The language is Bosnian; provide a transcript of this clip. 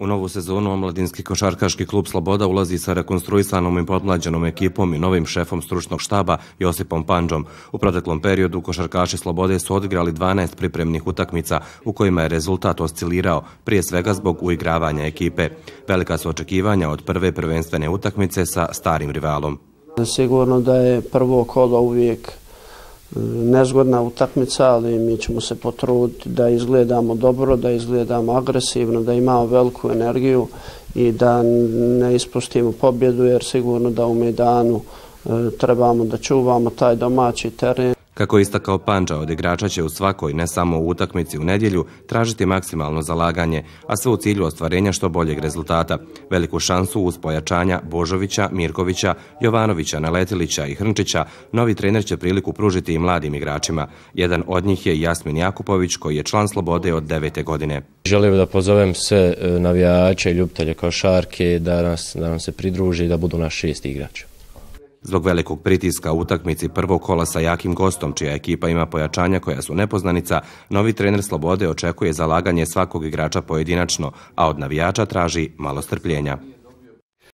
U novu sezonu omladinski košarkaški klub Sloboda ulazi sa rekonstruisanom i podmlađenom ekipom i novim šefom stručnog štaba Josipom Panđom. U proteklom periodu košarkaši Slobode su odigrali 12 pripremnih utakmica u kojima je rezultat oscilirao, prije svega zbog uigravanja ekipe. Velika su očekivanja od prve prvenstvene utakmice sa starim rivalom. Sigurno da je prvo kolo uvijek nezgodna utakmica, ali mi ćemo se potruditi da izgledamo dobro, da izgledamo agresivno, da imamo veliku energiju i da ne ispustimo pobjedu, jer sigurno da u Medanu e, trebamo da čuvamo taj domaći teren. Kako je istakao Panča, od igrača će u svakoj, ne samo u utakmici u nedjelju, tražiti maksimalno zalaganje, a sve u cilju ostvarenja što boljeg rezultata. Veliku šansu uz pojačanja Božovića, Mirkovića, Jovanovića, Naletilića i Hrnčića, novi trener će priliku pružiti i mladim igračima. Jedan od njih je Jasmin Jakupović, koji je član Slobode od devete godine. Želim da pozovem sve e, navijače i ljubitelje košarke da, nas, da nam se pridruži i da budu naš šest igrača. Zbog velikog pritiska u utakmici prvog kola sa jakim gostom, čija ekipa ima pojačanja koja su nepoznanica, novi trener Slobode očekuje zalaganje svakog igrača pojedinačno, a od navijača traži malo strpljenja.